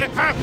Lucifer!